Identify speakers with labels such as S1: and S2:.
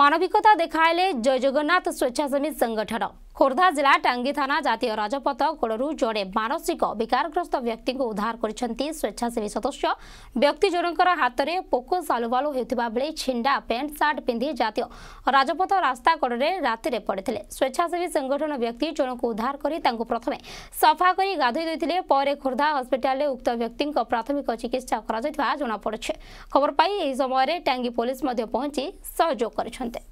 S1: মানবিকতা দেখাইলে জয় জগন্নাথ স্বেচ্ছাসেবী সংগঠন খোর্ধা জেলা টাঙ্গি থানা জাতীয় রাজপথ কোড়ু জনে মানসিক বিকারগ্রস্ত ব্যক্তি উদ্ধার করেছেন স্বেচ্ছাসেবী সদস্য ব্যক্তি জনকর হাতরে পোকো সালুবালু হেউথিবা বেলে ছিন্ডা প্যান্ট সার্ট পিঁধি জাতীয় রাজপথ রাস্তা কড়ে রাতে পড়ে স্বেচ্ছাসেবী সংগঠন ব্যক্তি জনক উদ্ধার করে তা প্রথমে সফা করে গাধোই দিয়ে পরে খোর্ধা হসপিটালে উক্ত ব্যক্তি প্রাথমিক চিকিৎসা করা জনাপড়ছে খবর পাই এই সময় টাঙ্গি পুলিশ পৌঁছি সহযোগ করেছেন అంతే